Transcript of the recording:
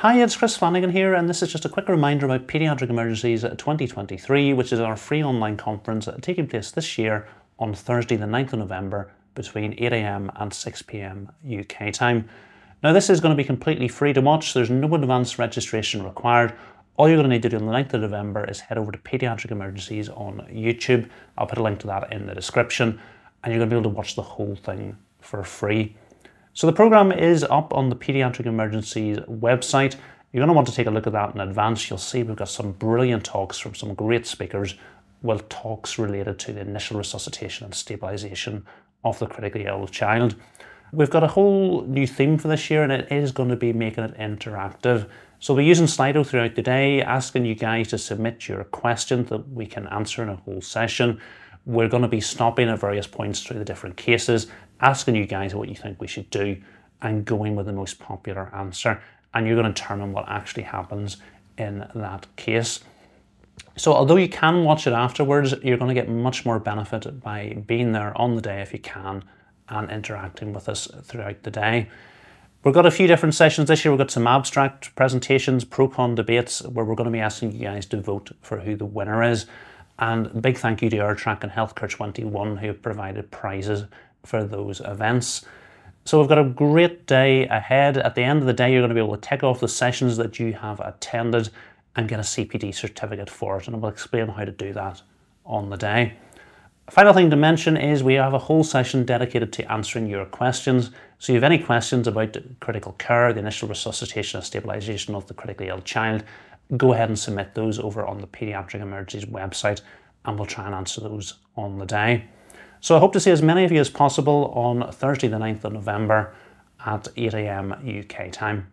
Hi, it's Chris Flanagan here, and this is just a quick reminder about Paediatric Emergencies 2023, which is our free online conference taking place this year on Thursday, the 9th of November, between 8am and 6pm UK time. Now, this is going to be completely free to watch, there's no advance registration required. All you're going to need to do on the 9th of November is head over to Paediatric Emergencies on YouTube. I'll put a link to that in the description, and you're going to be able to watch the whole thing for free. So the program is up on the Paediatric Emergencies website. You're going to want to take a look at that in advance. You'll see we've got some brilliant talks from some great speakers, well, talks related to the initial resuscitation and stabilisation of the critically ill child. We've got a whole new theme for this year and it is going to be making it interactive. So we're using Slido throughout the day, asking you guys to submit your questions that we can answer in a whole session. We're going to be stopping at various points through the different cases, asking you guys what you think we should do and going with the most popular answer. And you're going to determine what actually happens in that case. So although you can watch it afterwards, you're going to get much more benefit by being there on the day if you can and interacting with us throughout the day. We've got a few different sessions this year. We've got some abstract presentations, pro-con debates, where we're going to be asking you guys to vote for who the winner is. And big thank you to Airtraq and Healthcare 21 who have provided prizes for those events. So we've got a great day ahead. At the end of the day, you're going to be able to tick off the sessions that you have attended and get a CPD certificate for it. And I will explain how to do that on the day. Final thing to mention is we have a whole session dedicated to answering your questions. So if you have any questions about critical care, the initial resuscitation and stabilisation of the critically ill child, go ahead and submit those over on the Paediatric Emergencies website and we'll try and answer those on the day. So I hope to see as many of you as possible on Thursday the 9th of November at 8am UK time.